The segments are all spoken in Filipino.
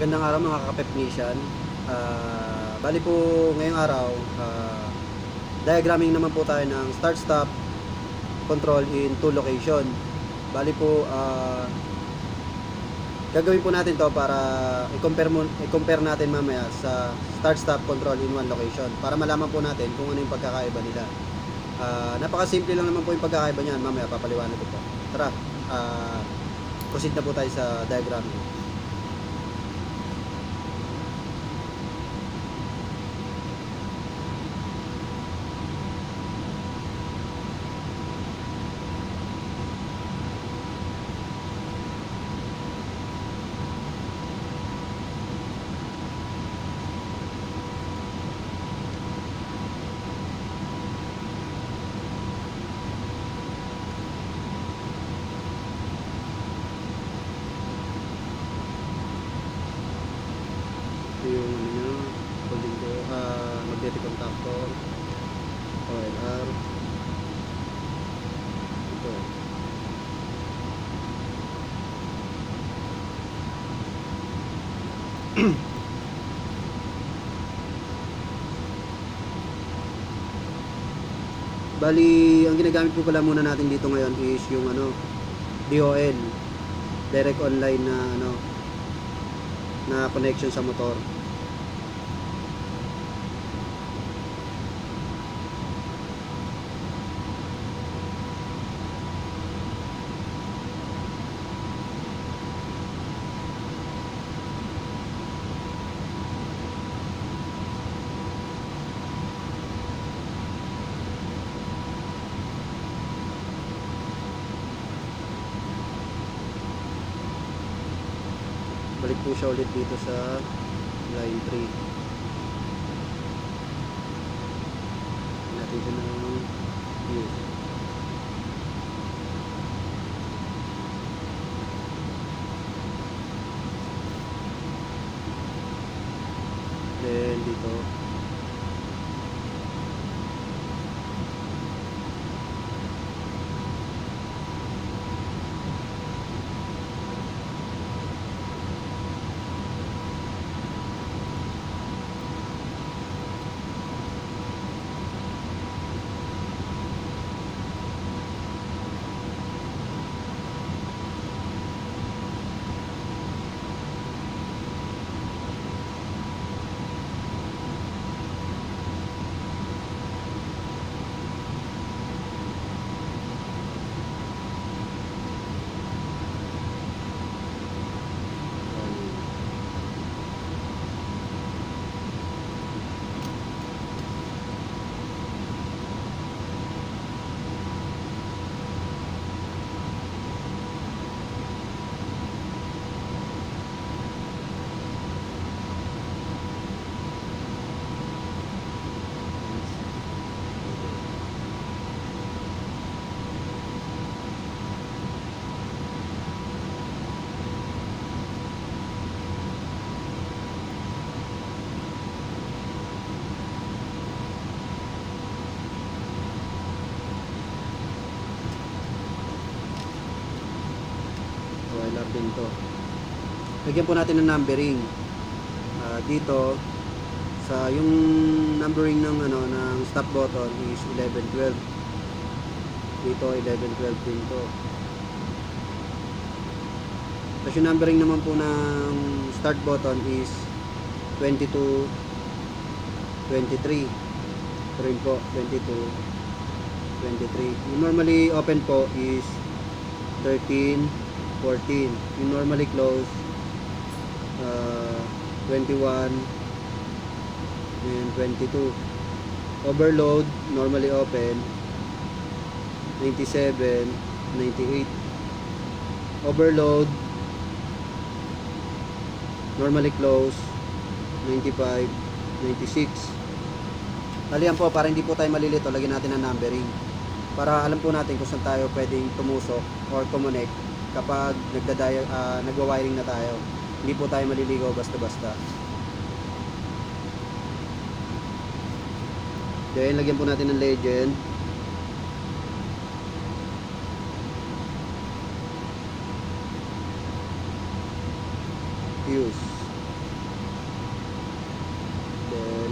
Magandang araw mga kakapepnician. Ah, bali po ngayong araw, ah, diagramming naman po tayo ng start-stop control in two location. Bali po, ah, gagawin po natin to para i-compare, mo, i-compare natin mamaya sa start-stop control in one location para malaman po natin kung ano yung pagkakaiba nila. Ah, napakasimple lang naman po yung pagkakaiba niyan. Mamaya papaliwanag ko po. Tara, ah, proceed na po tayo sa diagramming. Ito yung ano nyo, holding ko, ah, contactor, OLR. Ito. Bali, ang ginagamit po pala muna natin dito ngayon is yung ano, DOL, direct online na ano, na connection sa motor. Balik po siya ulit dito sa 3. Natin siya ng views. Then dito. OLR din to. Lagyan po natin ng numbering. Ah, dito sa yung numbering ng ano ng stop button is 11 12. Dito 11 12 din to. Tapos yung numbering naman po ng start button is 22 23. Ito rin po 22 23. Yung normally open po is 13 14 yung normally close uh, 21 and 22 overload normally open 97 98 overload normally close 95 96 Talihan po para hindi po tayo malilito lagyan natin ang numbering. Para alam po natin kung saan tayo pwedeng tumusok or connect kapag nagda uh, ah, nagwa-wiring na tayo. Hindi po tayo maliligaw basta-basta. Then, lagyan po natin ng legend. Fuse. Then,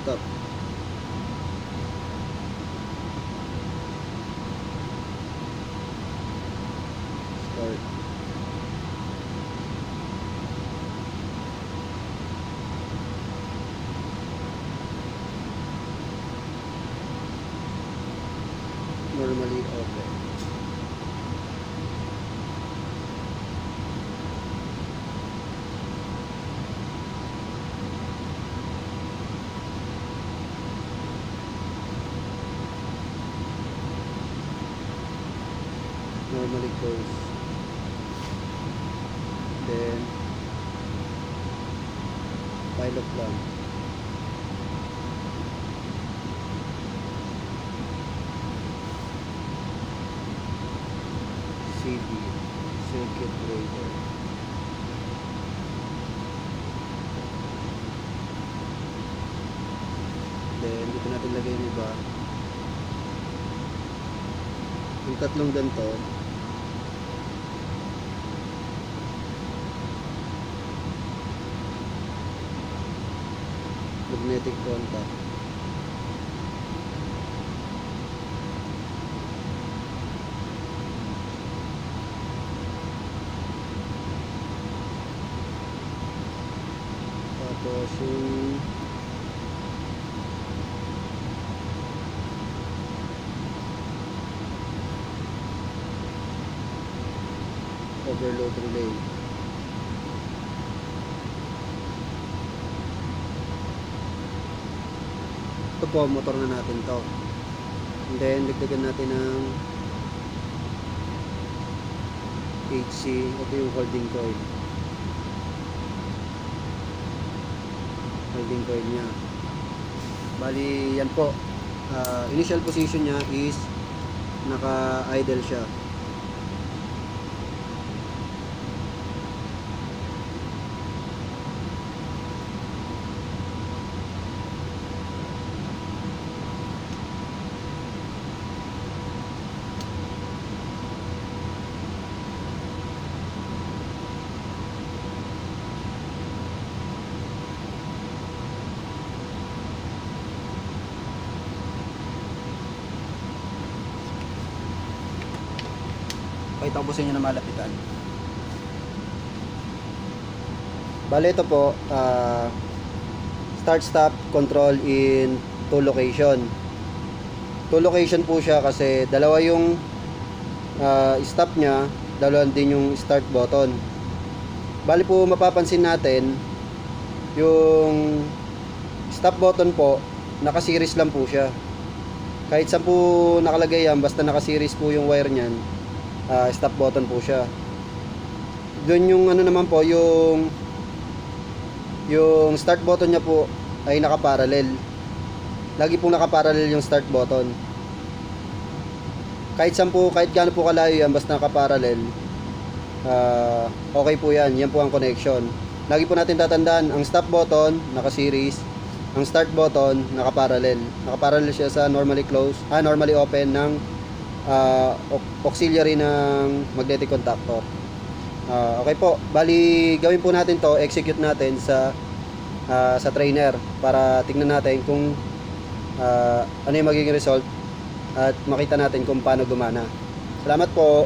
stop. Normally open. normally close. Then, pilot lang. CD, circuit breaker. Then, dito natin lagay yung iba. Yung tatlong ganito, magnetic contact. Yung overload relay. Ito po, motor na natin to. And then, dagdagan natin ng HC. Ito yung holding coil. Holding coil niya. Bali, yan po. Ah, initial position niya is naka-idle siya. Pakita ko po sa inyo na malapitan. Bale ito po, ah, start stop control in two location. Two location po siya kasi dalawa yung ah, stop niya, dalawa din yung start button. Bali po mapapansin natin yung stop button po naka-series lang po siya. Kahit saan po nakalagay yan, basta naka-series po yung wire niyan, ah, stop button po siya. Doon yung ano naman po, yung yung start button niya po ay nakaparallel. Lagi pong nakaparallel yung start button. Kahit saan po, kahit gaano po kalayo yan, basta nakaparallel, ah, okay po yan. Yan po ang connection. Lagi po natin tatandaan, ang stop button, naka-series, ang start button, nakaparallel. Nakaparallel siya sa normally close, ah, normally open ng au- auxiliary ng magnetic contactor. Ah, okay po. Bali, gawin po natin to, execute natin sa ah, sa trainer para tingnan natin kung ah, ano yung magiging result at makita natin kung paano gumana. Salamat po.